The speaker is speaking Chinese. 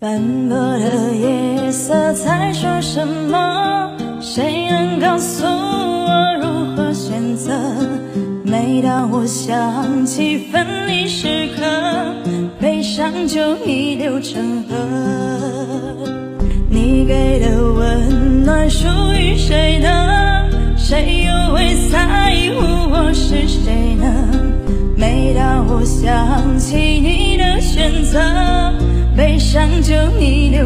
斑驳的夜色在说什么？谁能告诉我如何选择？每当我想起分离时刻，悲伤就逆流成河。着你的